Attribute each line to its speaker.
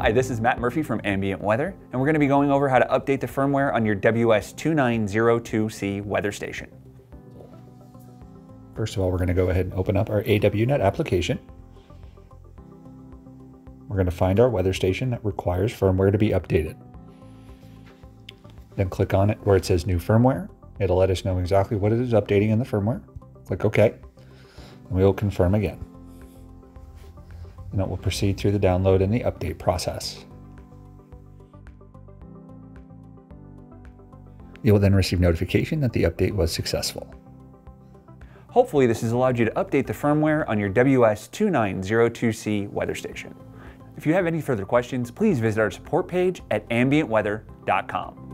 Speaker 1: Hi, this is Matt Murphy from Ambient Weather, and we're going to be going over how to update the firmware on your WS2902C weather station.
Speaker 2: First of all, we're going to go ahead and open up our AWNet application. We're going to find our weather station that requires firmware to be updated. Then click on it where it says new firmware. It'll let us know exactly what it is updating in the firmware. Click OK, and we will confirm again and it will proceed through the download and the update process. You will then receive notification that the update was successful.
Speaker 1: Hopefully this has allowed you to update the firmware on your WS2902C weather station. If you have any further questions, please visit our support page at ambientweather.com.